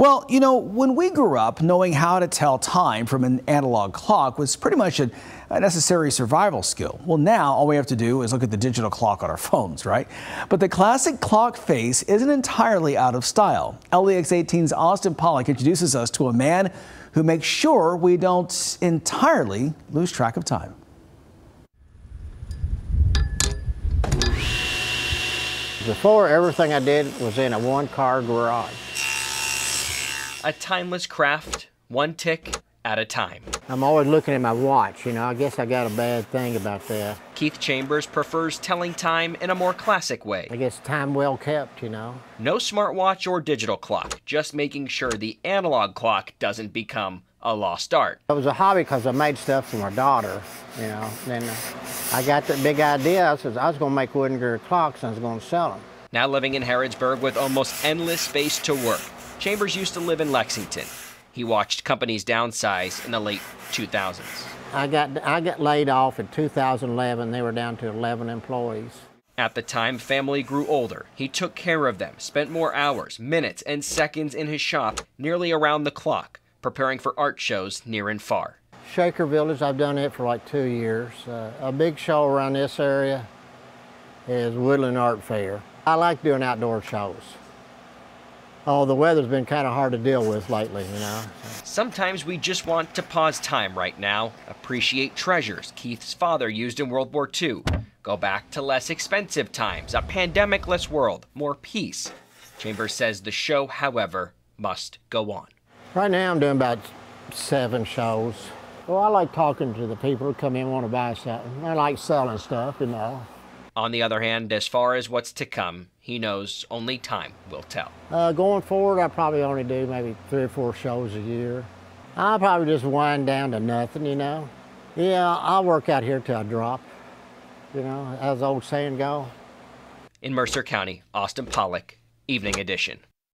Well, you know, when we grew up, knowing how to tell time from an analog clock was pretty much a, necessary survival skill. Well, now all we have to do is look at the digital clock on our phones, right? But the classic clock face isn't entirely out of style. LEX 18's Austin Pollock introduces us to a man who makes sure we don't entirely lose track of time. Before, everything I did was in a one-car garage a timeless craft, one tick at a time. I'm always looking at my watch, you know, I guess I got a bad thing about that. Keith Chambers prefers telling time in a more classic way. I guess time well kept, you know. No smartwatch or digital clock, just making sure the analog clock doesn't become a lost art. It was a hobby because I made stuff for my daughter, you know. Then I got that big idea. I said I was going to make wooden gear clocks and I was going to sell them. Now living in Harrodsburg with almost endless space to work, Chambers used to live in Lexington. He watched companies downsize in the late 2000s. I got, I got laid off in 2011. They were down to 11 employees. At the time, family grew older. He took care of them, spent more hours, minutes, and seconds in his shop, nearly around the clock, preparing for art shows near and far. Shaker Village, I've done it for like two years. Uh, a big show around this area is Woodland Art Fair. I like doing outdoor shows. Oh, the weather's been kind of hard to deal with lately, you know. Sometimes we just want to pause time right now, appreciate treasures Keith's father used in World War II, go back to less expensive times, a pandemic-less world, more peace. Chambers says the show, however, must go on. Right now I'm doing about seven shows. Well, I like talking to the people who come in and want to buy something. I like selling stuff, you know. On the other hand, as far as what's to come, he knows only time will tell. Uh, going forward, I probably only do maybe three or four shows a year. I'll probably just wind down to nothing, you know. Yeah, I'll work out here till I drop, you know, as the old saying go. In Mercer County, Austin Pollock, Evening Edition.